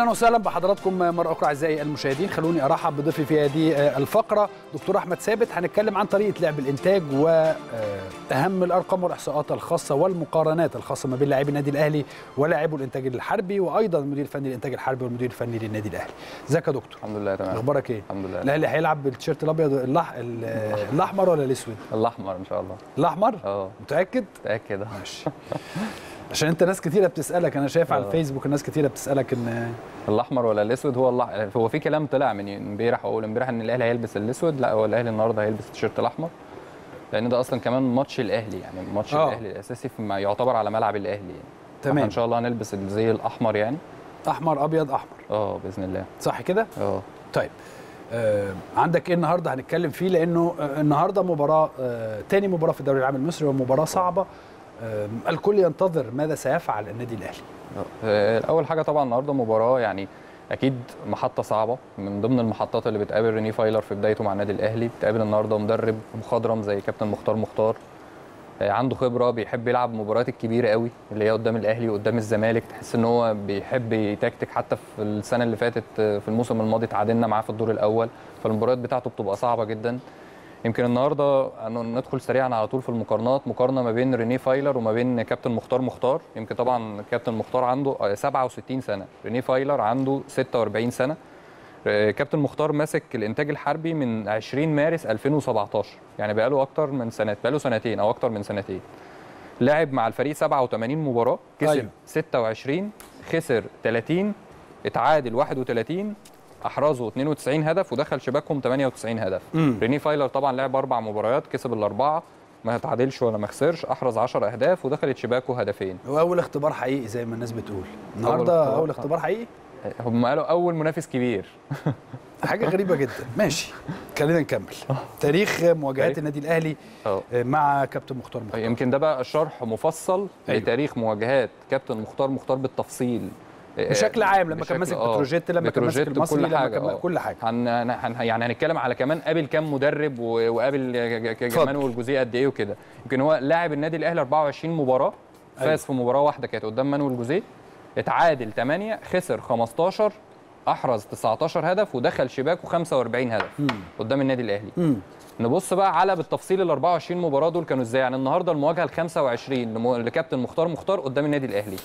أهلا وسهلا بحضراتكم مرة أخرى أعزائي المشاهدين. خلوني أرحب بضيفي في هذه الفقرة دكتور أحمد ثابت. هنتكلم عن طريقة لعب الإنتاج واهم الأرقام والإحصاءات الخاصة والمقارنات الخاصة ما بين لاعبي النادي الأهلي ولاعبو الإنتاج الحربي وأيضا المدير الفني للإنتاج الحربي والمدير الفني للنادي الأهلي. إزيك يا دكتور؟ الحمد لله تمام. أخبارك إيه؟ الحمد لله. الأهلي هيلعب بالتيشيرت الأبيض الأح... الأحمر ولا الأسود؟ الأحمر إن شاء الله. الأحمر؟ آه. متأكد؟ متأكد. ماشي. عشان انت ناس كتيرة بتسألك أنا شايف على آه. الفيسبوك الناس كتيرة بتسألك إن الأحمر ولا الأسود؟ هو الأح... هو في كلام طلع من امبارح واول امبارح إن الأهلي هيلبس الأسود لأ هو الأهلي النهارده هيلبس التيشيرت الأحمر لأن ده أصلا كمان ماتش الأهلي يعني ماتش آه. الأهلي الأساسي في ما يعتبر على ملعب الأهلي. يعني تمام. إن شاء الله هنلبس الزي الأحمر يعني. أحمر أبيض أحمر. آه بإذن الله. صح كده؟ آه. طيب. آه عندك إيه النهارده هنتكلم فيه؟ لأنه آه النهارده مباراة آه تاني مباراة في الدوري العام المصري ومباراة صعبة. الكل ينتظر ماذا سيفعل النادي الأهلي. آه، اول حاجة طبعا النهارده مباراة يعني أكيد محطة صعبة من ضمن المحطات اللي بتقابل ريني فايلر في بدايته مع النادي الأهلي. بتقابل النهارده مدرب مخضرم زي كابتن مختار مختار. آه، عنده خبرة بيحب يلعب المباريات الكبيرة قوي اللي هي قدام الأهلي وقدام الزمالك. تحس إن هو بيحب يتكتك حتى في السنة اللي فاتت آه، في الموسم الماضي تعادلنا معاه في الدور الأول. فالمباريات بتاعته بتبقى صعبة جدا. يمكن النهارده أنه ندخل سريعا على طول في المقارنات مقارنة ما بين رينيه فايلر وما بين كابتن مختار مختار يمكن طبعا كابتن مختار عنده آه، 67 سنة رينيه فايلر عنده 46 سنة آه، كابتن مختار ماسك الإنتاج الحربي من 20 مارس 2017 يعني بقاله أكتر من سنة بقاله سنتين أو أكتر من سنتين لعب مع الفريق 87 مباراة كسب. أيوه. 26 خسر 30 اتعادل 31 احرزه 92 هدف ودخل شباكهم 98 هدف مم. ريني فايلر طبعا لعب أربع مباريات كسب الأربعة ما تعادلش ولا ما خسرش أحرز 10 أهداف ودخلت شباكه هدفين هو أول اختبار حقيقي زي ما الناس بتقول النهارده. أول اختبار حقيقي هم قالوا أول منافس كبير حاجة غريبة جدا ماشي خلينا نكمل تاريخ مواجهات. النادي الأهلي آه آه، مع كابتن مختار مختار يمكن ده بقى شرح مفصل. أيوه. لتاريخ مواجهات كابتن مختار مختار بالتفصيل بشكل عام لما كان ماسك آه، بتروجيت لما كان ماسك المصري كل لما حاجة، كان آه. كل حاجة هن... هن... يعني هنتكلم على كمان قابل كام مدرب وقابل. جمال والجوزيه قد إيه وكده يمكن هو لاعب النادي الأهلي 24 مباراة فاز أيوة. في مباراة واحدة كانت قدام مانويل جوزيه اتعادل 8 خسر 15 أحرز 19 هدف ودخل شباكه 45 هدف مم. قدام النادي الأهلي مم. نبص بقى على بالتفصيل ال 24 مباراة دول كانوا إزاي يعني النهارده المواجهة ال 25 لمو- لكابتن مختار مختار قدام النادي الأهلي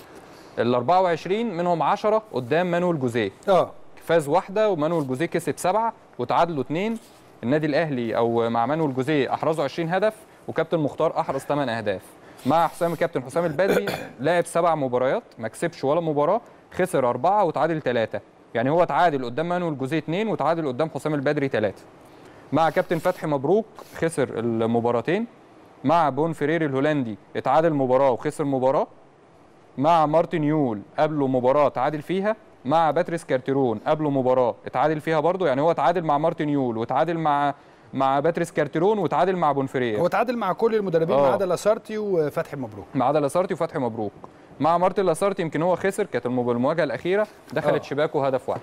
ال 24 منهم 10 قدام مانويل جوزيه. آه. فاز واحدة ومانويل جوزيه كسب سبعة وتعادلوا اثنين النادي الأهلي أو مع مانويل جوزيه أحرزوا 20 هدف وكابتن مختار أحرز 8 أهداف. مع حسام الكابتن حسام البدري لعب سبع مباريات ما كسبش ولا مباراة خسر أربعة وتعادل ثلاثة يعني هو تعادل قدام مانويل جوزيه اثنين وتعادل قدام حسام البدري ثلاثة مع كابتن فتحي مبروك خسر المباراتين. مع بونفرير الهولندي اتعادل مباراة وخسر مباراة. مع مارتن يول قابله مباراة تعادل فيها مع باتريس كارتيرون قابله مباراة اتعادل فيها برضه يعني هو اتعادل مع مارتن يول وتعادل مع مع باتريس كارتيرون وتعادل مع بونفرير هو تعادل مع كل المدربين ما آه. عدا لاسارتي وفتحي مبروك ما عدا لاسارتي وفتحي مبروك مع مارتن لاسارتي يمكن هو خسر كانت المواجهة الأخيرة دخلت آه. شباكه هدف واحد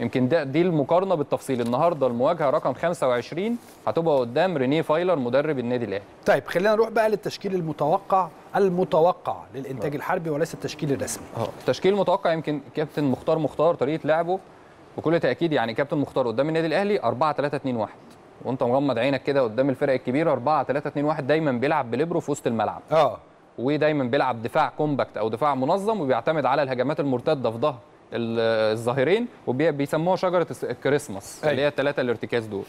يمكن ده دي المقارنة بالتفصيل. النهارده المواجهة رقم 25 هتبقى قدام رينيه فايلر مدرب النادي الأهلي. طيب خلينا نروح بقى للتشكيل المتوقع المتوقع للإنتاج الحربي وليس التشكيل الرسمي. آه التشكيل المتوقع يمكن كابتن مختار مختار طريقة لعبه. بكل تأكيد يعني كابتن مختار قدام النادي الأهلي 4 3 2 1 وأنت مغمض عينك كده قدام الفرق الكبيره 4 3 2 1 دايما بيلعب بليبرو في وسط الملعب. آه. ودايما بيلعب دفاع compact أو دفاع منظم وبيعتمد على الهجمات المرتدة في ظهر. الظهيرين وبيسموها شجرة الكريسماس أيوة. اللي هي الثلاثه الارتكاز دول.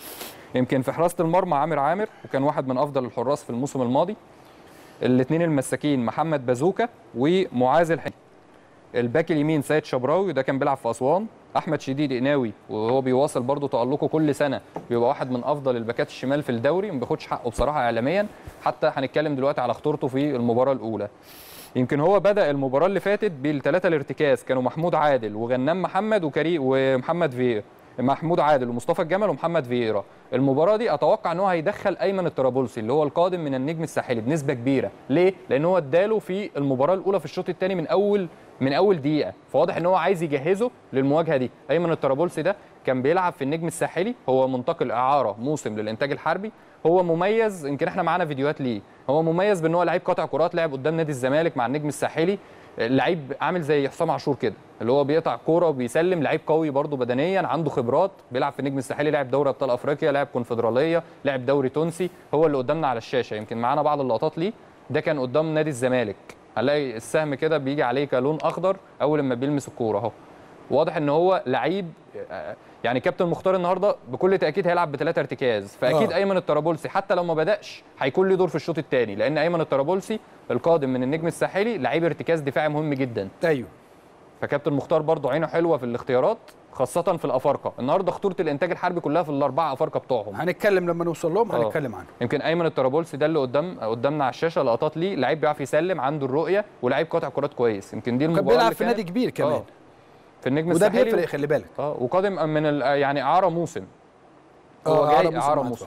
يمكن في حراسة المرمى عامر عامر وكان واحد من أفضل الحراس في الموسم الماضي. الاثنين المساكين محمد بازوكا ومعاذ الحني الباك اليمين سيد شبراوي وده كان بيلعب في أسوان. أحمد شديد قناوي وهو بيواصل برضه تألقه كل سنة. بيبقى واحد من أفضل الباكات الشمال في الدوري ما بياخدش حقه بصراحة اعلاميا. حتى هنتكلم دلوقتي على خطورته في المباراة الأولى. يمكن هو بدأ المباراة اللي فاتت بالثلاثه الارتكاز. كانوا محمود عادل وغنام محمد وكريم ومحمد فييرا. محمود عادل ومصطفى الجمل ومحمد فييرا. المباراة دي أتوقع إن هو هيدخل أيمن الطرابلسي اللي هو القادم من النجم الساحلي بنسبة كبيرة. ليه؟ لأن هو اداله في المباراة الأولى في الشوط الثاني من أول من أول دقيقة. فواضح إن هو عايز يجهزه للمواجهة دي. أيمن الطرابلسي ده كان بيلعب في النجم الساحلي. هو منتقل إعارة موسم للإنتاج الحربي. هو مميز يمكن إحنا معانا فيديوهات ليه. هو مميز بإن هو لعيب قاطع كرات لعب قدام نادي الزمالك مع النجم الساحلي. لعيب عامل زي حسام عاشور كده اللي هو بيقطع كورة وبيسلم لعيب قوي برضه بدنيا عنده خبرات بيلعب في النجم الساحلي لعب دوري أبطال أفريقيا لعب كونفدرالية لعب دوري تونسي. هو اللي قدامنا على الشاشة يمكن معانا بعض اللقطات ليه. ده كان قدام نادي الزمالك. هنلاقي السهم كده بيجي عليه كلون أخضر أول لما بيلمس الكورة أهو. واضح إن هو لعيب آه، يعني كابتن مختار النهارده بكل تأكيد هيلعب بثلاثة ارتكاز فأكيد آه. أيمن الطرابلسي حتى لو ما بدأش هيكون له دور في الشوط الثاني لأن أيمن الطرابلسي القادم من النجم الساحلي لعيب ارتكاز دفاعي مهم جدا. أيوه. فكابتن مختار برضه عينه حلوة في الاختيارات خاصة في الأفارقة. النهارده خطورة الإنتاج الحربي كلها في الأربعة أفارقة بتوعهم. هنتكلم لما نوصل لهم آه. هنتكلم عنه يمكن أيمن الطرابلسي ده اللي قدام قدامنا على الشاشة لقطات ليه لعيب بيعرف يسلم عنده الرؤية ولعيب قاطع كرات كويس. يمكن دي كان المباراة بيلعب في نادي كبير كمان. آه. في النجم وده الساحلي بيفرق خلي بالك. آه وقادم من ال- يعني أعارة موسم. هو آه، جاي موسم أعارة موسم.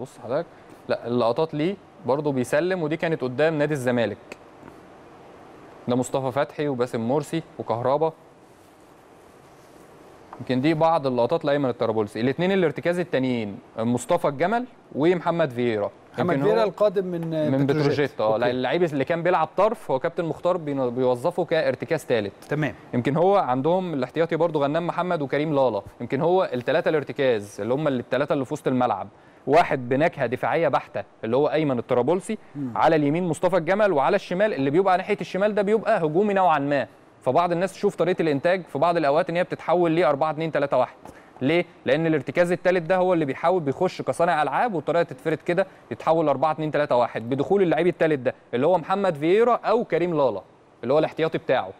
بص حضرتك لا اللقطات ليه برضه بيسلم ودي كانت قدام نادي الزمالك. ده مصطفى فتحي وباسم مرسي وكهربا. يمكن دي بعض اللقطات لأيمن الطرابلسي. الاثنين الارتكاز التانيين مصطفى الجمل ومحمد فييرا. محمد فيرا القادم من من بتروجيت. آه. اللعيب اللي كان بيلعب طرف هو كابتن مختار بيوظفه كارتكاز ثالث تمام. يمكن هو عندهم الاحتياطي برضو غنام محمد وكريم لالا. يمكن هو الثلاثه الارتكاز اللي هم الثلاثه اللي في وسط الملعب. واحد بنكهة دفاعية بحتة اللي هو أيمن الطرابلسي على اليمين مصطفى الجمل وعلى الشمال اللي بيبقى ناحية الشمال ده بيبقى هجومي نوعا ما. فبعض الناس تشوف طريقة الإنتاج في بعض الأوقات إن هي بتتحول ل 4 2 3 1 ليه؟ لأن الارتكاز الثالث ده هو اللي بيحاول بيخش كصانع ألعاب والطريقة تتفرد كده يتحول 4 2 3 1 بدخول اللعيب الثالث ده اللي هو محمد فييرا أو كريم لالا اللي هو الاحتياطي بتاعه.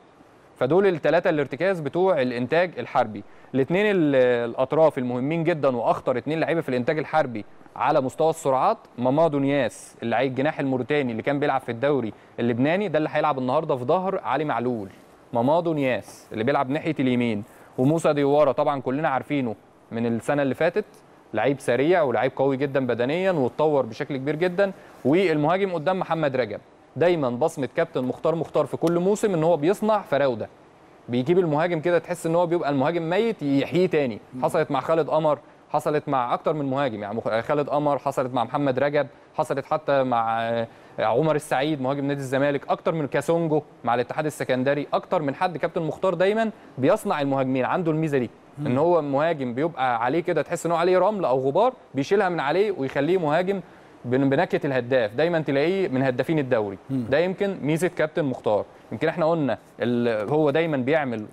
فدول الثلاثه الارتكاز بتوع الإنتاج الحربي. الاثنين الأطراف المهمين جدا وأخطر اثنين لعيبة في الإنتاج الحربي على مستوى السرعات مامادو نياس اللعيب الجناح الموريتاني اللي كان بيلعب في الدوري اللبناني ده اللي هيلعب النهارده في ظهر علي معلول. مامادو نياس اللي بيلعب ناحية اليمين. وموسى ديوارا طبعا كلنا عارفينه من السنة اللي فاتت لعيب سريع ولعيب قوي جدا بدنيا واتطور بشكل كبير جدا والمهاجم قدام محمد رجب. دايما بصمة كابتن مختار مختار في كل موسم إن هو بيصنع فراودة. بيجيب المهاجم كده تحس إن هو بيبقى المهاجم ميت يحييه تاني. حصلت مع خالد قمر حصلت مع أكتر من مهاجم يعني خالد قمر حصلت مع محمد رجب حصلت حتى مع آه، عمر السعيد مهاجم نادي الزمالك أكتر من كاسونجو مع الاتحاد السكندري أكتر من حد. كابتن مختار دايما بيصنع المهاجمين عنده الميزة دي إن هو مهاجم بيبقى عليه كده تحس إن هو عليه رمل أو غبار بيشيلها من عليه ويخليه مهاجم بن- بنكهة الهداف. دايما تلاقيه من هدافين الدوري. ده يمكن ميزة كابتن مختار. يمكن إحنا قلنا هو دايما بيعمل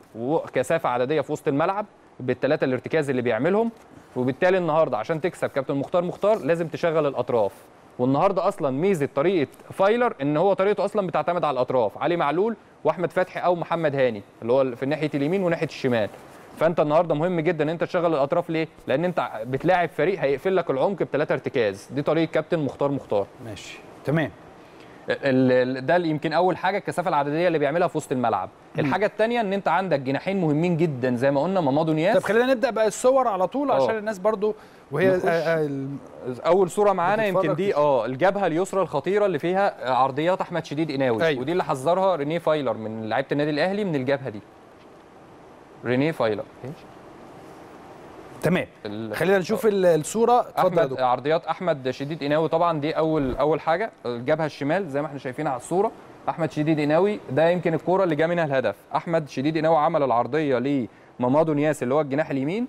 كثافة عددية في وسط الملعب بالثلاثة الارتكاز اللي بيعملهم وبالتالي النهارده عشان تكسب كابتن مختار مختار لازم تشغل الأطراف. والنهارده أصلا ميزة طريقة فايلر إن هو طريقته أصلا بتعتمد على الأطراف. علي معلول وأحمد فتحي أو محمد هاني اللي هو في ناحيه اليمين وناحية الشمال. فأنت النهارده مهم جدا إن أنت تشغل الأطراف ليه؟ لأن أنت بتلاعب فريق هيقفل لك العمق بثلاثة ارتكاز. دي طريقة كابتن مختار مختار. ماشي. تمام. ده يمكن أول حاجة الكثافة العددية اللي بيعملها في وسط الملعب. الحاجة الثانية إن أنت عندك جناحين مهمين جدا زي ما قلنا مامادو نياس طب خلينا نبدأ بقى الصور على طول آه. عشان الناس برضو وهي. آه، آه، أول صورة معانا يمكن دي آه الجبهة اليسرى الخطيرة اللي فيها عرضيات أحمد شديد قناوي أيوة. ودي اللي حذرها رينيه فايلر من لعيبة النادي الأهلي من الجبهة دي. رينيه فايلر. تمام. خلينا نشوف ال- الصورة. اتفضل يا عرضيات أحمد شديد قناوي طبعا دي اول أول حاجة. الجبهه الشمال زي ما إحنا شايفين على الصورة. أحمد شديد قناوي ده يمكن الكورة اللي جا منها الهدف. أحمد شديد قناوي عمل العرضية لمامادو نياس اللي هو الجناح اليمين.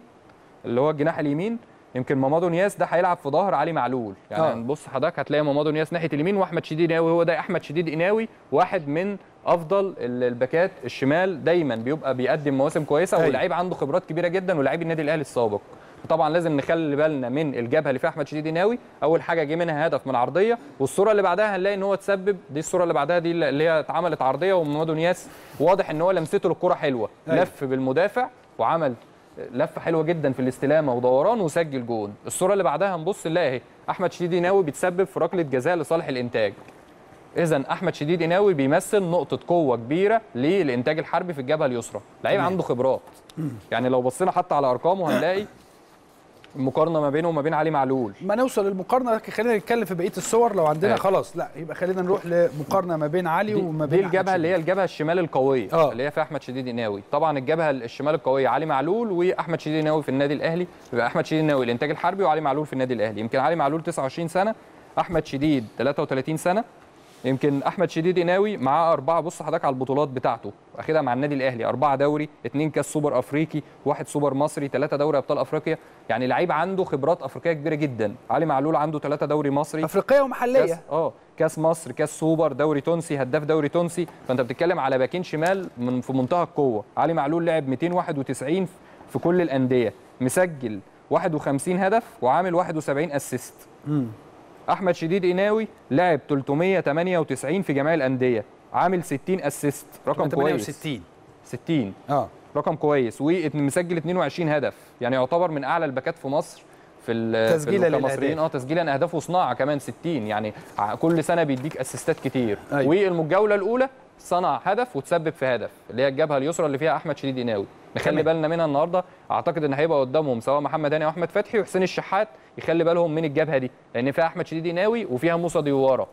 اللي هو الجناح اليمين. يمكن مامادو نياس ده هيلعب في ظهر علي معلول يعني آه. هنبص حضرتك هتلاقي مامادو نياس ناحية اليمين وأحمد شديد قناوي هو ده أحمد شديد قناوي واحد من أفضل ال- الباكات الشمال دايما بيبقى بيقدم مواسم كويسة. ولاعيب عنده خبرات كبيرة جدا ولاعيب النادي الأهلي السابق طبعا لازم نخلي بالنا من الجبهة اللي فيها أحمد شديد قناوي أول حاجة جه منها هدف من عرضية والصورة اللي بعدها هنلاقي إن هو تسبب دي الصورة اللي بعدها دي اللي هي اتعملت عرضية ومامادو نياس واضح إن هو لمسته للكرة حلوة أيوة. لف بالمدافع وعمل لفة حلوة جدا في الاستلامة ودوران وسجل جون. الصورة اللي بعدها هنبص نلاقي اهي أحمد شديد قناوي بيتسبب في ركلة جزاء لصالح الإنتاج. اذا أحمد شديد قناوي بيمثل نقطة قوة كبيرة للإنتاج الحربي في الجبهة اليسرى. لعيب. عنده خبرات. يعني لو بصينا حتى على أرقامه هنلاقي المقارنة ما بينه وما بين علي معلول ما نوصل للمقارنة لكن خلينا نتكلم في بقية الصور لو عندنا أيوة. خلاص لا يبقى خلينا نروح لمقارنة ما بين علي وما بين دي الجبهة اللي هي. الجبهة الشمال القوية آه. اللي هي فيها أحمد شديد قناوي طبعا الجبهة الشمال القوية علي معلول وأحمد شديد قناوي في النادي الأهلي يبقى أحمد شديد قناوي الإنتاج الحربي وعلي معلول في النادي الأهلي يمكن علي معلول 29 سنة أحمد شديد 33 سنة يمكن أحمد شديد قناوي معاه أربعة بص حضرتك على البطولات بتاعته. واخدها مع النادي الأهلي أربعة دوري اثنين كاس سوبر أفريقي واحد سوبر مصري ثلاثة دوري أبطال أفريقيا. يعني لعيب عنده خبرات أفريقية كبيرة جدا. علي معلول عنده ثلاثة دوري مصري. أفريقية ومحلية. كاس آه كاس مصر كاس سوبر دوري تونسي هداف دوري تونسي. فأنت بتتكلم على باكين شمال من في منتهى القوة. علي معلول لعب 291 في كل الأندية. مسجل 51 هدف وعامل 71 assist. أحمد شديد قناوي لعب 398 في جميع الأندية. عامل 60 assist. رقم كويس. 68 60 آه. رقم كويس. ومسجل 22 هدف. يعني يعتبر من أعلى الباكات في مصر في ال- تسجيلاً للأهداف. آه تسجيلا اهداف وصناعه كمان 60 يعني كل سنة بيديك أسيستات كتير. أيوة. والجوله الأولى صنع هدف وتسبب في هدف اللي هي الجبهة اليسرى اللي فيها أحمد شديد قناوي نخلي. بالنا منها النهارده. أعتقد إن هيبقى قدامهم سواء محمد هاني أو أحمد فتحي وحسين الشحات يخلي بالهم من الجبهة دي لأن فيها أحمد شديد قناوي وفيها موسى ديوارا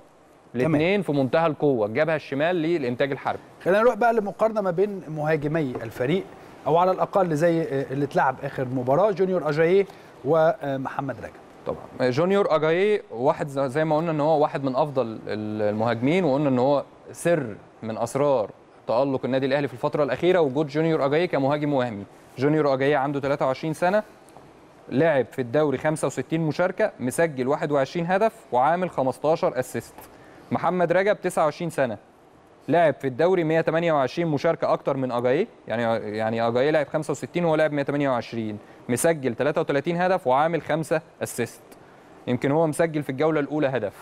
الاثنين في منتهى القوة الجبهة الشمال للإنتاج الحربي. خلينا نروح بقى لمقارنة ما بين مهاجمي الفريق أو على الأقل زي اللي اتلعب آخر مباراة جونيور أجاييه ومحمد رجب. طبعا. جونيور أجاييه واحد زي ما قلنا إن هو واحد من أفضل المهاجمين وقلنا إن هو سر من أسرار تألق النادي الأهلي في الفترة الأخيرة وجود جونيور أجاييه كمهاجم وهمي. جونيور أجاييه عنده 23 سنة لعب في الدوري 65 مشاركة مسجل 21 هدف وعامل 15 assist محمد رجب 29 سنة. لعب في الدوري 128 مشاركة أكتر من اجاييه يعني يعني اجاييه لعب 65 وهو لعب 128 مسجل 33 هدف وعامل 5 اسيست يمكن هو مسجل في الجولة الأولى هدف.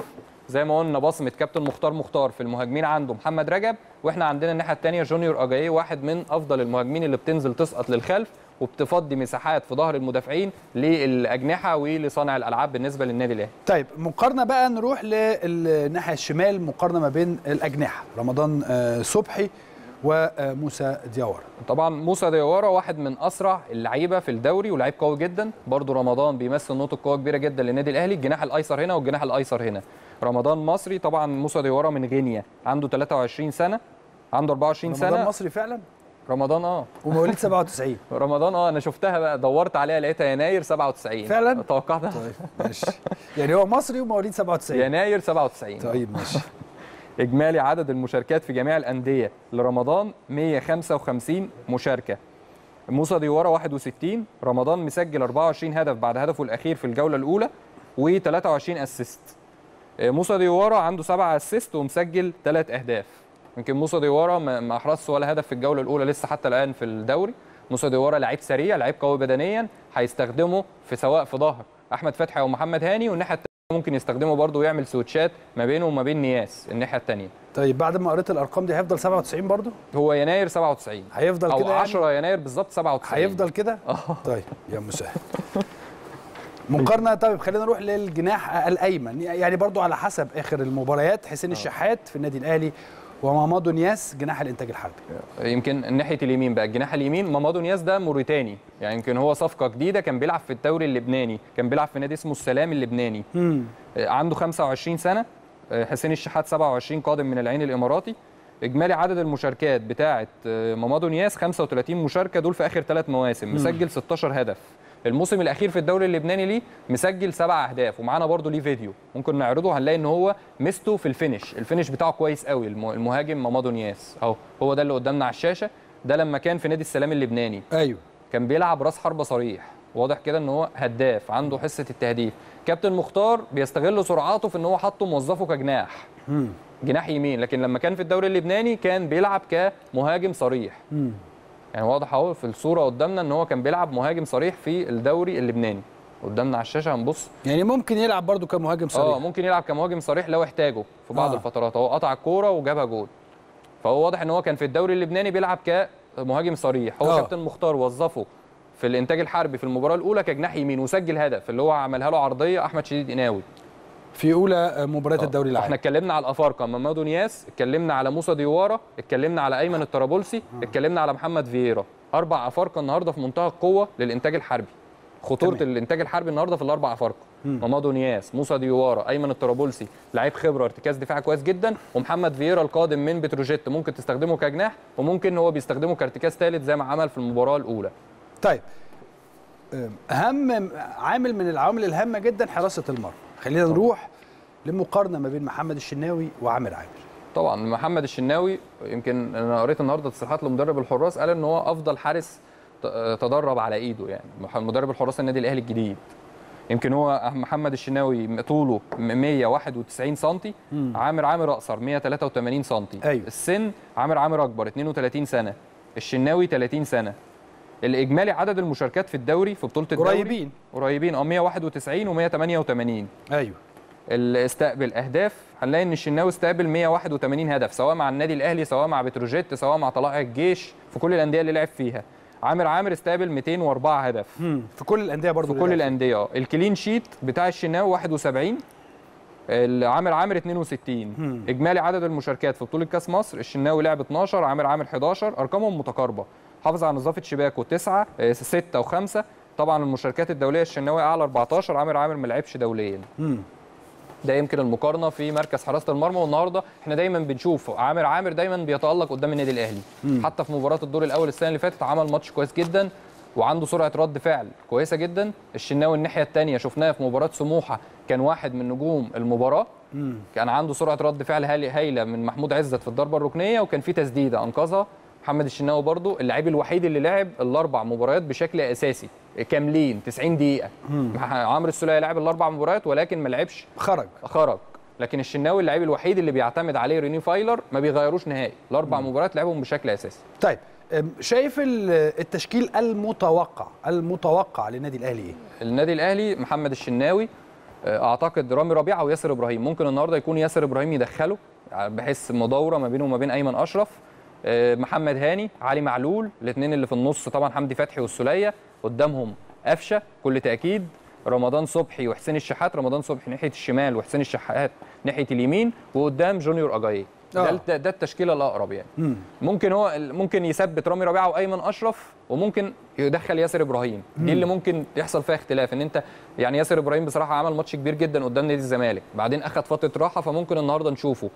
زي ما قلنا بصمة كابتن مختار مختار في المهاجمين عنده محمد رجب وإحنا عندنا الناحية الثانية جونيور اجاييه واحد من أفضل المهاجمين اللي بتنزل تسقط للخلف. وبتفضي مساحات في ظهر المدافعين للأجنحة ولصانع الألعاب بالنسبة للنادي الأهلي. طيب مقارنة بقى نروح للناحية الشمال مقارنة ما بين الأجنحة رمضان آه، صبحي وموسى دياور. طبعا موسى ديوارا واحد من أسرع اللعيبة في الدوري ولاعيب قوي جدا. برضو رمضان بيمثل نقطة قوة كبيرة جدا للنادي الأهلي. الجناح الأيسر هنا والجناح الأيسر هنا. رمضان مصري طبعا موسى ديوارا من غينيا عنده 23 سنة عنده 24 رمضان سنة. مصري فعلا؟ رمضان آه. ومواليد 97 رمضان آه أنا شفتها بقى دورت عليها لقيتها يناير 97 فعلا؟ توقعتها. طيب ماشي. يعني هو مصري ومواليد 97 يناير 97 طيب ماشي. إجمالي عدد المشاركات في جميع الأندية. لرمضان 155 مشاركة. موسى ديوارا 61 رمضان مسجل 24 هدف بعد هدفه الأخير في الجولة الأولى و23 assist. موسى ديوارا عنده 7 assist ومسجل 3 أهداف. يمكن موسى ديوارا ما ما احرزش ولا هدف في الجوله الاولى لسه حتى الان في الدوري. موسى ديوارا لعيب سريع لعيب قوي بدنيا هيستخدمه في سواء في ظهر. أحمد فتحي أو محمد هاني والناحية التانية ممكن يستخدمه برضه ويعمل سويتشات ما بينه وما بين نياس الناحية الثانية طيب بعد ما قريت الأرقام دي هيفضل 97 برضو هو يناير 97 هيفضل أو كده يعني؟ 10 يناير بالظبط 97 هيفضل كده؟ طيب يا مسهل مقارنة طيب خلينا نروح للجناح الأيمن. يعني برضو على حسب آخر المباريات حسين الشحات في النادي الأهلي ومامادو نياس جناح الإنتاج الحربي. يمكن ناحية اليمين بقى الجناح اليمين مامادو نياس ده موريتاني. يعني يمكن هو صفقة جديدة كان بيلعب في الدوري اللبناني كان بيلعب في نادي اسمه السلام اللبناني. امم عنده 25 سنة. حسين الشحات 27 قادم من العين الإماراتي. إجمالي عدد المشاركات بتاعه مامادو نياس 35 مشاركة دول في آخر ثلاث مواسم. مسجل 16 هدف. الموسم الأخير في الدوري اللبناني ليه مسجل سبع أهداف ومعانا برده ليه فيديو. ممكن نعرضه هنلاقي إن هو ميزته في ال finish. ال finish بتاعه كويس قوي الم- المهاجم مامادو نياس. أهو هو ده اللي قدامنا على الشاشة. ده لما كان في نادي السلام اللبناني. أيوه. كان بيلعب راس حربة صريح. واضح كده إن هو هداف عنده حصة التهديف. كابتن مختار بيستغل سرعاته في إن هو حطه موظفه كجناح. جناح يمين. لكن لما كان في الدوري اللبناني كان بيلعب كمهاجم صريح. يعني واضح أهو في الصورة قدامنا إن هو كان بيلعب مهاجم صريح في الدوري اللبناني قدامنا على الشاشة هنبص يعني ممكن يلعب برضو كمهاجم صريح آه ممكن يلعب كمهاجم صريح لو احتاجه في بعض آه. الفترات هو قطع الكورة وجابها جول فهو واضح إن هو كان في الدوري اللبناني بيلعب كمهاجم صريح هو. آه. كابتن مختار وظفه في الإنتاج الحربي في المباراة الأولى كجناح يمين وسجل هدف اللي هو عملها له عرضية أحمد شديد قناوي في أولى مباريات الدوري إحنا العام اتكلمنا على الأفارقة مامادو نياس اتكلمنا على موسى ديوارا اتكلمنا على أيمن الطرابلسي اتكلمنا على محمد فييرا. أربع أفارقة النهارده في منتهى القوة للإنتاج الحربي. خطورة تمام. الإنتاج الحربي النهارده في الأربع أفارقة. مامادو نياس موسى ديوارا أيمن الطرابلسي لعيب خبرة ارتكاز دفاعي كويس جدا ومحمد فييرا القادم من بتروجيت. ممكن تستخدمه كجناح وممكن هو بيستخدمه كارتكاز ثالث زي ما عمل في المباراة الأولى. طيب اهم عامل من العوامل الهامة جدا حراسة المرمى. خلينا نروح لمقارنة ما بين محمد الشناوي وعامر عامر طبعا محمد الشناوي يمكن أنا قريت النهارده تصريحات لمدرب الحراس قال إن هو أفضل حارس تدرب على إيده يعني مدرب الحراس النادي الأهلي الجديد. يمكن هو محمد الشناوي طوله 191 سم عامر عامر أقصر 183 سم أيوة. السن عامر عامر أكبر 32 سنة. الشناوي 30 سنة. الاجمالي عدد المشاركات في الدوري في بطولة الدوري. قريبين. قريبين. آه 191 و188 أيوه. اللي استقبل أهداف. هنلاقي إن الشناوي استقبل 181 هدف سواء مع النادي الأهلي سواء مع بتروجيت سواء مع طلائع الجيش في كل الأندية اللي لعب فيها. عامر عامر استقبل 204 هدف. مم. في كل الأندية برضه في كل الأندية. آه الكلين شيت بتاع الشناوي 71 عامر عامر 62 إجمالي عدد المشاركات في بطولة كأس مصر. الشناوي لعب 12 عامر عامر 11 أرقامهم متقاربة. حافظ على نظافة شباكه 9 6 و5 طبعا المشاركات الدولية الشناوي أعلى 14 عامر عامر ما لعبش دوليا. مم. ده يمكن المقارنة في مركز حراسة المرمى. والنهاردة إحنا دايما بنشوف عامر عامر دايما بيتألق قدام النادي الأهلي. حتى في مباراة الدور الأول السنة اللي فاتت عمل ماتش كويس جدا وعنده سرعة رد فعل كويسة جدا. الشناوي الناحية الثانية شفناه في مباراة سموحة كان واحد من نجوم المباراة. كان عنده سرعة رد فعل هايل- هايلة من محمود عزت في الضربة الركنية وكان في تسديدة أنقذها. محمد الشناوي برضو اللاعب الوحيد اللي لعب الأربع مباريات بشكل أساسي. كاملين 90 دقيقة. عمرو السولية لعب الأربع مباريات ولكن ما لعبش خرج. خرج. لكن الشناوي اللعيب الوحيد اللي بيعتمد عليه ريني فايلر ما بيغيروش نهائي. الأربع مباريات لعبهم بشكل أساسي. طيب شايف ال- التشكيل المتوقع المتوقع للنادي الأهلي إيه؟ النادي الأهلي محمد الشناوي آه، أعتقد رامي ربيعة وياسر إبراهيم. ممكن النهارده يكون ياسر إبراهيم يدخله بحيث مدوره ما بينه وما بين أيمن أشرف. آه، محمد هاني علي معلول الاثنين اللي في النص طبعا حمدي فتحي والسوليه قدامهم قفشة كل تأكيد. رمضان صبحي وحسين الشحات. رمضان صبحي ناحية الشمال وحسين الشحات ناحية اليمين. وقدام جونيور اجاييه ده, آه. الت- ده التشكيلة الأقرب يعني. ممكن هو ممكن يثبت رامي ربيعة وأيمن أشرف وممكن يدخل ياسر إبراهيم. دي اللي ممكن يحصل فيها اختلاف إن أنت يعني ياسر إبراهيم بصراحة عمل ماتش كبير جدا قدام نادي الزمالك. بعدين اخذ فترة راحة فممكن النهارده نشوفه.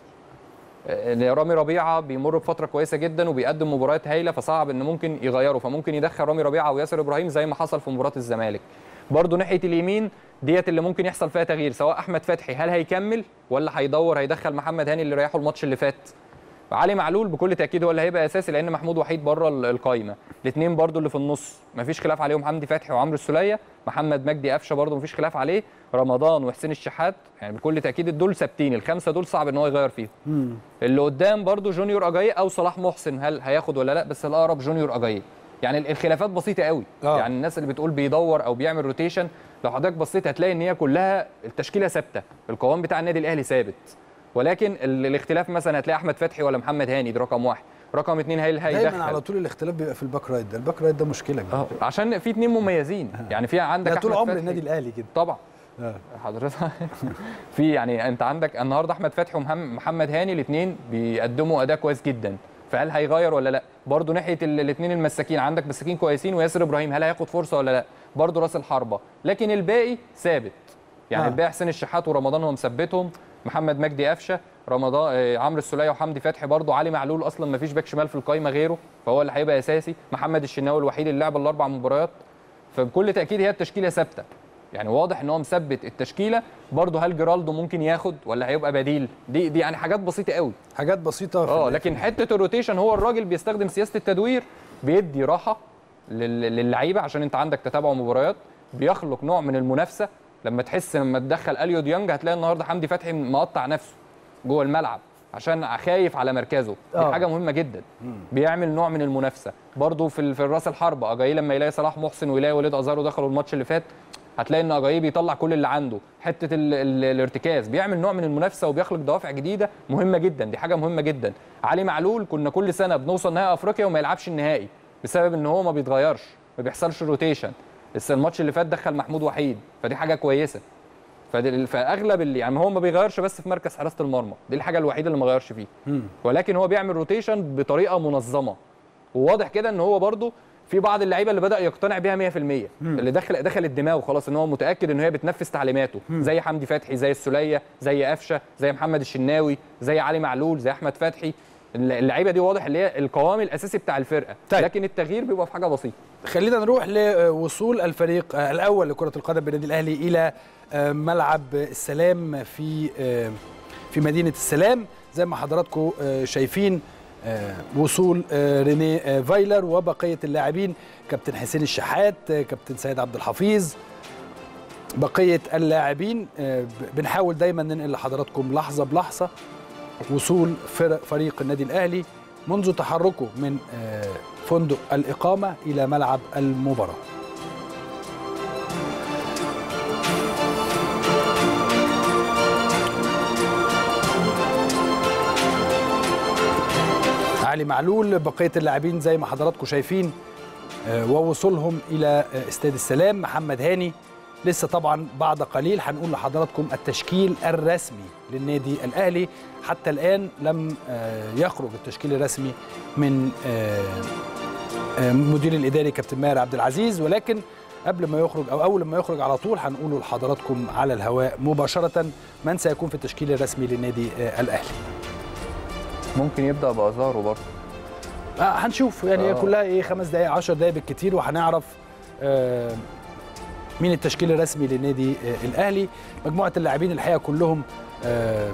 رامي ربيعة بيمر بفترة كويسة جدا وبيقدم مباريات هايلة فصعب إن ممكن يغيره فممكن يدخل رامي ربيعة وياسر إبراهيم زي ما حصل في مباراة الزمالك. برضه ناحية اليمين ديت اللي ممكن يحصل فيها تغيير سواء أحمد فتحي هل هيكمل ولا هيدور هيدخل محمد هاني اللي ريحه الماتش اللي فات؟ علي معلول بكل تأكيد هو اللي هيبقى أساسي لأن محمود وحيد بره ال- القايمة. الاثنين برضو اللي في النص. مفيش خلاف عليهم. حمدي فتحي وعمرو السولية. محمد مجدي قفشة برضو مفيش خلاف عليه. رمضان وحسين الشحات. يعني بكل تأكيد دول ثابتين. الخمسة دول صعب إن هو يغير فيهم. اللي قدام برضو جونيور أجاي أو صلاح محسن. هل هياخد ولا لأ؟ بس الأقرب جونيور أجاي. يعني ال- الخلافات بسيطة قوي. آه. يعني الناس اللي بتقول بيدور أو بيعمل rotation لو حضرتك بصيت هتلاقي إن هي كلها التشكيلة ثابتة. القوام بتاع النادي الأهلي ثابت. ولكن ال- الاختلاف مثلا هتلاقي أحمد فتحي ولا محمد هاني ده رقم واحد. رقم اثنين هي دايما على طول الاختلاف بيبقى في ال back right ده. ال back right ده مشكلة كبيره آه عشان في اثنين مميزين. يعني في عندك طول عمر. النادي الأهلي كده. طبعا. آه. حضرتك في يعني أنت عندك النهارده أحمد فتحي ومحمد هاني الاثنين بيقدموا أداء كويس جدا. فهل هيغير ولا لأ؟ برضه ناحية الاثنين المساكين عندك مساكين كويسين وياسر إبراهيم هل هياخد فرصة ولا لأ؟ برضه راس الحربة. لكن الباقي ثابت. يعني آه. آه. الباقي حسين الشحات ورمضان هو مثبتهم. محمد مجدي قفشه رمضان آه، عمرو السوليه وحمدي فتحي برضه علي معلول أصلا ما فيش back شمال في القايمة غيره فهو اللي هيبقى أساسي. محمد الشناوي الوحيد اللي لعب الأربع مباريات. فبكل تأكيد هي التشكيلة ثابتة. يعني واضح إن هو مثبت التشكيلة. برضه هل جيرالدو ممكن ياخد ولا هيبقى بديل؟ دي دي يعني حاجات بسيطة قوي. حاجات بسيطة آه لكن حتة ال rotation هو الراجل بيستخدم سياسة التدوير بيدي راحة لل- للعيبة عشان أنت عندك تتابع مباريات بيخلق نوع من المنافسة. لما تحس لما تدخل أليو ديانج هتلاقي النهارده حمدي فتحي مقطع نفسه جوه الملعب عشان خايف على مركزه. دي آه. حاجة مهمة جدا. بيعمل نوع من المنافسة. برضه في في الرأس الحربة اجاي لما يلاقي صلاح محسن ويلاقي وليد أزارو دخلوا الماتش اللي فات هتلاقي إن اجاي بيطلع كل اللي عنده. حتة ال ال الارتكاز بيعمل نوع من المنافسة وبيخلق دوافع جديدة مهمة جدا. دي حاجة مهمة جدا. علي معلول كنا كل سنة بنوصل نهائي أفريقيا وما يلعبش النهائي بسبب إن هو ما بيتغيرش ما بيحصلش rotation بس الماتش اللي فات دخل محمود وحيد فدي حاجة كويسة. فأغلب اللي يعني هو ما بيغيرش بس في مركز حراسة المرمى دي الحاجة الوحيدة اللي ما غيرش فيه. ولكن هو بيعمل rotation بطريقة منظمة. وواضح كده إن هو برده في بعض اللعيبة اللي بدأ يقتنع بيها 100% اللي دخل دخل الدماغ خلاص إن هو متأكد إن هي بتنفذ تعليماته. زي حمدي فتحي زي السولية زي قفشة زي محمد الشناوي زي علي معلول زي أحمد فتحي. اللعيبة دي واضح اللي هي القوام الأساسي بتاع الفرقة. طيب. لكن التغيير بيبقى في حاجة بسيطة. خلينا نروح لوصول الفريق الأول لكرة القدم بالنادي الأهلي إلى آه، ملعب السلام في آه، في مدينة السلام. زي ما حضراتكم آه، شايفين وصول ريني فايلر وبقية اللاعبين. كابتن حسين الشحات كابتن سيد عبد الحفيظ بقية اللاعبين بنحاول دايما ننقل لحضراتكم لحظة بلحظة وصول فرق فريق النادي الأهلي منذ تحركه من آه، فندق الإقامة إلى ملعب المباراة. علي معلول بقية اللاعبين زي ما حضراتكم شايفين آه، ووصولهم إلى آه، استاد السلام. محمد هاني لسه طبعا بعد قليل هنقول لحضراتكم التشكيل الرسمي للنادي الأهلي. حتى الآن لم آه، يخرج التشكيل الرسمي من آه، آه، مدير الإداري كابتن ماهر عبد العزيز. ولكن قبل ما يخرج أو أول ما يخرج على طول هنقوله لحضراتكم على الهواء مباشرة من سيكون في التشكيل الرسمي للنادي الأهلي. ممكن يبدأ بأزارو برضه. آه هنشوف. يعني آه. كلها إيه خمس دقائق 10 دقائق بالكتير وهنعرف آه مين التشكيل الرسمي للنادي آه الأهلي. مجموعة اللاعبين الحقيقة كلهم آه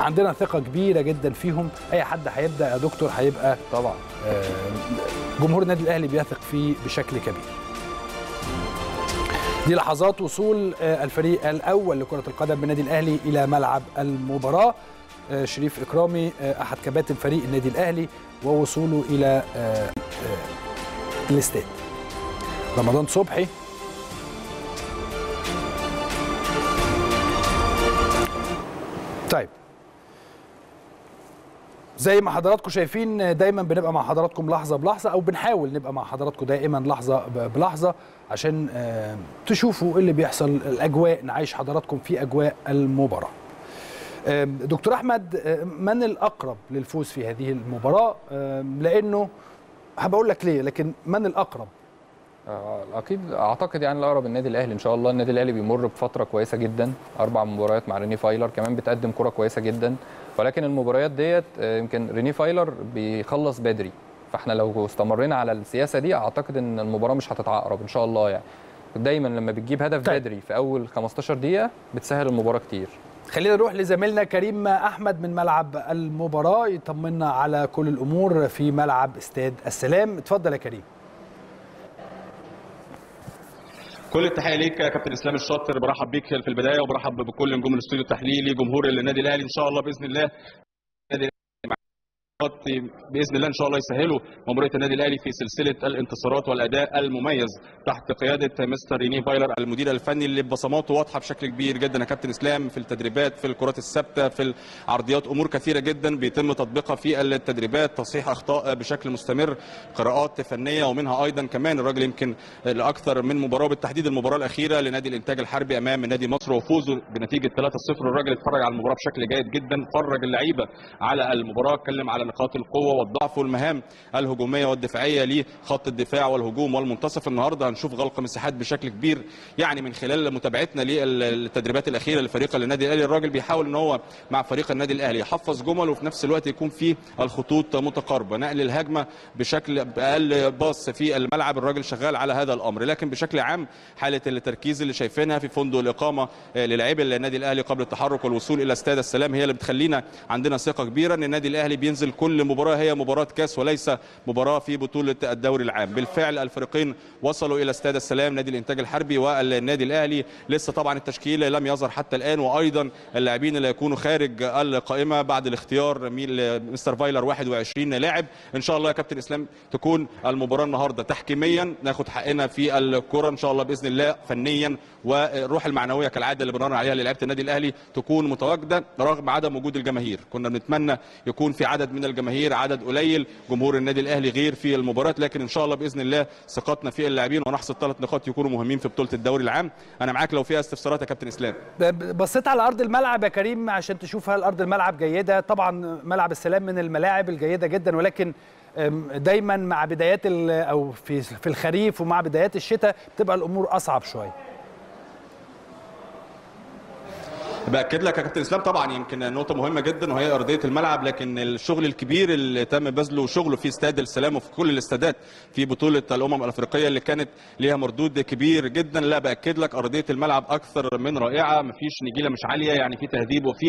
عندنا ثقة كبيرة جدا فيهم. أي حد هيبدأ يا دكتور هيبقى طبعا. آه، جمهور النادي الأهلي بيثق فيه بشكل كبير. دي لحظات وصول الفريق الأول لكرة القدم بالنادي الأهلي إلى ملعب المباراة. شريف إكرامي أحد كباتن فريق النادي الأهلي ووصوله إلى الاستاد. رمضان صبحي. طيب. زي ما حضراتكم شايفين دايما بنبقى مع حضراتكم لحظة بلحظة أو بنحاول نبقى مع حضراتكم دائما لحظة بلحظة عشان آه، تشوفوا إيه اللي بيحصل الأجواء نعيش حضراتكم في أجواء المباراة. دكتور أحمد آه، من الأقرب للفوز في هذه المباراة؟ لأنه هبقول لك ليه لكن من الأقرب؟ أكيد أعتقد يعني الأقرب النادي الأهلي إن شاء الله. النادي الأهلي بيمر بفترة كويسة جدا أربع مباريات مع ريني فايلر كمان بتقدم كرة كويسة جدا. ولكن المباريات ديت آه، يمكن ريني فايلر بيخلص بدري. فإحنا لو استمرينا على السياسة دي أعتقد إن المباراة مش هتتعقد إن شاء الله يعني. دايما لما بتجيب هدف طيب. بدري في أول 15 دقيقة بتسهل المباراة كتير. خلينا نروح لزميلنا كريم أحمد من ملعب المباراة يطمنا على كل الأمور في ملعب استاد السلام. اتفضل يا كريم. كل التحية ليك يا كابتن إسلام الشاطر. برحب بيك في البداية وبرحب بكل نجوم الاستوديو التحليلي جمهور النادي الأهلي. إن شاء الله بإذن الله بإذن الله إن شاء الله يسهلوا مباراه النادي الأهلي في سلسلة الانتصارات والأداء المميز تحت قيادة مستر ريني فايلر المدير الفني اللي بصماته واضحة بشكل كبير جدا يا كابتن إسلام في التدريبات في الكرات الثابتة في العرضيات أمور كثيرة جدا بيتم تطبيقها في التدريبات تصحيح أخطاء بشكل مستمر قراءات فنية ومنها أيضا كمان الراجل يمكن لاكثر من مباراة بالتحديد المباراة الأخيرة لنادي الإنتاج الحربي أمام نادي مصر وفوزه بنتيجة 3-0 الراجل اتفرج على المباراة بشكل جيد جدا فرج اللعيبة على المباراة اتكلم على نقاط القوة والضعف والمهام الهجومية والدفاعية لخط الدفاع والهجوم والمنتصف. النهارده هنشوف غلق مساحات بشكل كبير يعني من خلال متابعتنا للتدريبات الأخيرة لفريق النادي الأهلي. الراجل بيحاول إن هو مع فريق النادي الأهلي يحفظ جمل وفي نفس الوقت يكون في الخطوط متقاربة. نقل الهجمة بشكل باقل باص في الملعب. الراجل شغال على هذا الأمر لكن بشكل عام حالة التركيز اللي شايفينها في فندق الإقامة للاعبي النادي الأهلي قبل التحرك والوصول إلى استاد السلام هي اللي بتخلينا عندنا ثقة كبيرة إن النادي الأهلي بينزل كل مباراة هي مباراة كاس وليس مباراة في بطولة الدوري العام. بالفعل الفريقين وصلوا إلى استاد السلام نادي الإنتاج الحربي والنادي الأهلي. لسه طبعا التشكيل لم يظهر حتى الآن وأيضا اللاعبين اللي يكونوا خارج القائمة بعد الاختيار مستر فايلر 21 لاعب. إن شاء الله يا كابتن إسلام تكون المباراة النهارده. تحكيميا ناخد حقنا في الكرة إن شاء الله بإذن الله فنيا. والروح المعنوية كالعادة اللي بنرن عليها للاعيبه النادي الأهلي تكون متواجدة رغم عدم وجود الجماهير. كنا بنتمنى يكون في عدد من الجماهير عدد قليل. جمهور النادي الأهلي غير في المباراة لكن إن شاء الله بإذن الله ثقتنا في اللاعبين ونحصد ثلاث نقاط يكونوا مهمين في بطولة الدوري العام. أنا معاك لو فيها استفسارات يا كابتن إسلام. بصيت على أرض الملعب يا كريم عشان تشوف هل أرض الملعب جيدة. طبعا ملعب السلام من الملاعب الجيدة جدا ولكن دايما مع بدايات أو في في الخريف ومع بدايات الشتاء بتبقى الأمور أصعب شوية. باكد لك يا كابتن اسلام طبعا يمكن نقطة مهمة جدا وهي أرضية الملعب لكن الشغل الكبير اللي تم بذله شغله في استاد السلام وفي كل الاستادات في بطولة الأمم الأفريقية اللي كانت ليها مردود كبير جدا. لا باكد لك أرضية الملعب أكثر من رائعة مفيش نجيلة مش عالية يعني في تهذيب وفي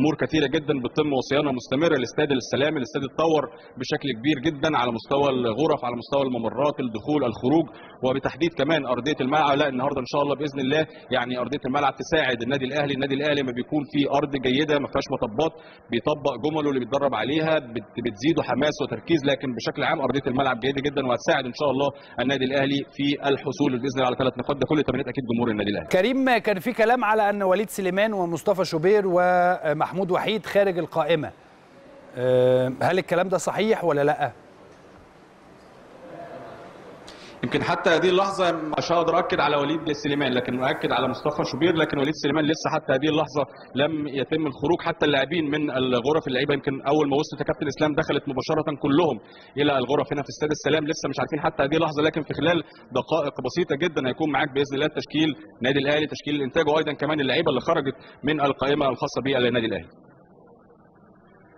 أمور كثيرة جدا بتتم وصيانة مستمرة. لاستاد السلام الاستاد اتطور بشكل كبير جدا على مستوى الغرف على مستوى الممرات الدخول الخروج وبتحديد كمان أرضية الملعب. لا النهارده إن شاء الله بإذن الله يعني أرضية الملعب تساعد النادي الأهلي النادي الأهلي ما بيكون في أرض جيدة ما فيهاش مطبات بيطبق جمله اللي بيتدرب عليها بت- بتزيده حماس وتركيز لكن بشكل عام أرضية الملعب جيدة جدا وهتساعد إن شاء الله النادي الأهلي في الحصول بإذن الله على ثلاث نقاط. ده كل تمنيات أكيد جمهور النادي الأهلي. كريم كان في كلام على أن وليد سليمان ومصطفى شوبير ومحمود وحيد خارج القائمة. أه، هل الكلام ده صحيح ولا لأ؟ يمكن حتى هذه اللحظة مش هقدر اكد على وليد سليمان لكن مؤكد على مصطفى شوبير لكن وليد سليمان لسه حتى هذه اللحظة لم يتم الخروج. حتى اللاعبين من الغرف اللعيبة يمكن أول ما وصلت كابتن إسلام دخلت مباشرة كلهم إلى الغرف هنا في استاد السلام. لسه مش عارفين حتى هذه اللحظة لكن في خلال دقائق بسيطة جدا هيكون معاك بإذن الله تشكيل نادي الأهلي تشكيل الإنتاج وأيضا كمان اللعيبة اللي خرجت من القائمة الخاصة بالنادي الأهلي.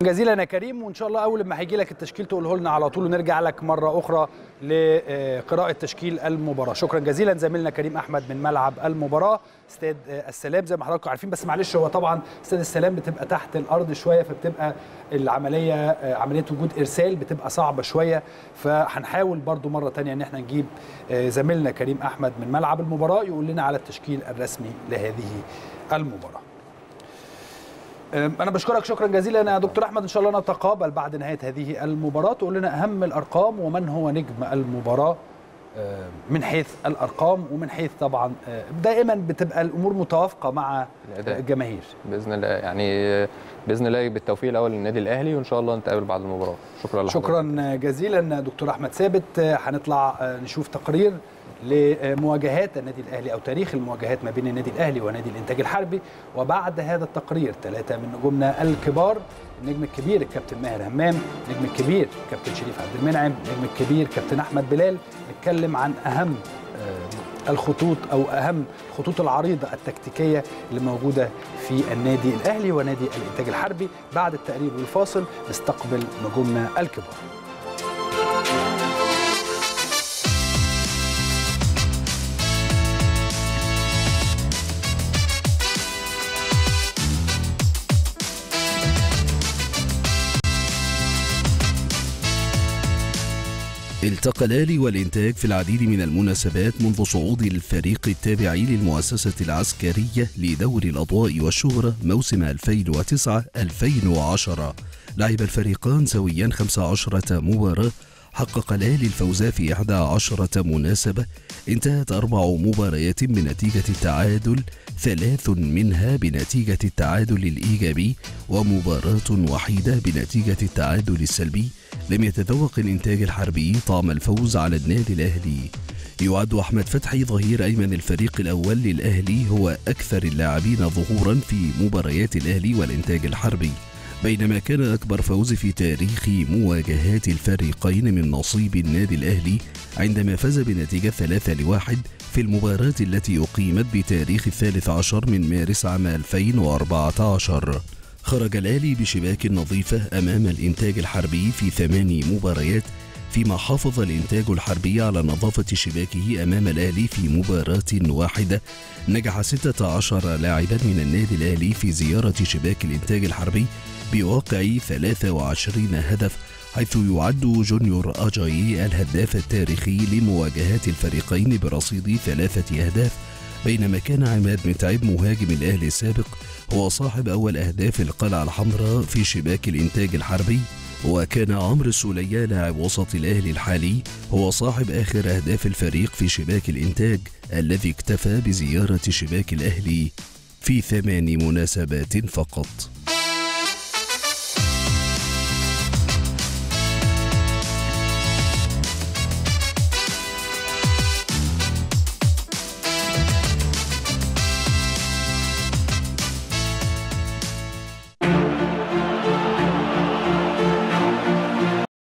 جزيلا يا كريم وإن شاء الله أول ما هيجي لك التشكيل تقوله لنا على طول ونرجع لك مرة أخرى لقراءه تشكيل المباراة. شكرا جزيلا زميلنا كريم أحمد من ملعب المباراة استاد السلام زي ما حضراتكم عارفين بس معلش هو طبعا استاد السلام بتبقى تحت الأرض شوية فبتبقى العملية عملية وجود إرسال بتبقى صعبة شوية. فهنحاول برضو مرة تانية إن إحنا نجيب زميلنا كريم أحمد من ملعب المباراة يقول لنا على التشكيل الرسمي لهذه المباراة. أنا بشكرك شكرا جزيلا يا دكتور أحمد. إن شاء الله نتقابل بعد نهاية هذه المباراة. تقول لنا أهم الأرقام ومن هو نجم المباراة من حيث الأرقام ومن حيث طبعا دائما بتبقى الأمور متوافقة مع. الجماهير بإذن الله يعني بإذن الله بالتوفيق الأول للنادي الأهلي وإن شاء الله نتقابل بعد المباراة. شكرا لحضرتك. شكرا جزيلا دكتور أحمد ثابت. هنطلع نشوف تقرير لمواجهات النادي الأهلي أو تاريخ المواجهات ما بين النادي الأهلي ونادي الإنتاج الحربي. وبعد هذا التقرير ثلاثة من نجومنا الكبار النجم الكبير الكابتن ماهر همام النجم الكبير كابتن شريف عبد المنعم النجم الكبير كابتن أحمد بلال. نتكلم عن أهم الخطوط أو أهم الخطوط العريضة التكتيكية اللي موجودة في النادي الأهلي ونادي الإنتاج الحربي بعد التقرير والفاصل. نستقبل نجومنا الكبار. التقى الأهلي والإنتاج في العديد من المناسبات منذ صعود الفريق التابع للمؤسسة العسكرية لدوري الأضواء والشهرة موسم 2009-2010 لعب الفريقان سويا 15 مباراة حقق الأهلي الفوز في 11 مناسبة انتهت أربع مباريات بنتيجة التعادل ثلاث منها بنتيجة التعادل الإيجابي ومباراة وحيدة بنتيجة التعادل السلبي. لم يتذوق الإنتاج الحربي طعم الفوز على النادي الأهلي. يعد أحمد فتحي ظهير أيمن الفريق الأول للأهلي هو أكثر اللاعبين ظهورا في مباريات الأهلي والإنتاج الحربي. بينما كان أكبر فوز في تاريخ مواجهات الفريقين من نصيب النادي الأهلي عندما فاز بنتيجة ثلاثة لواحد في المباراة التي أقيمت بتاريخ الثالث عشر من مارس عام 2014 خرج الأهلي بشباك نظيفة أمام الإنتاج الحربي في ثماني مباريات فيما حافظ الإنتاج الحربي على نظافة شباكه أمام الأهلي في مباراة واحدة. نجح 16 لاعبا من النادي الأهلي في زيارة شباك الإنتاج الحربي بواقع 23 هدف حيث يعد جونيور أجاي الهداف التاريخي لمواجهات الفريقين برصيد ثلاثة أهداف. بينما كان عماد متعب مهاجم الأهلي السابق هو صاحب أول أهداف القلعة الحمراء في شباك الإنتاج الحربي. وكان عمرو السولية لاعب وسط الأهلي الحالي هو صاحب آخر أهداف الفريق في شباك الإنتاج الذي اكتفى بزيارة شباك الأهلي في ثمان مناسبات فقط.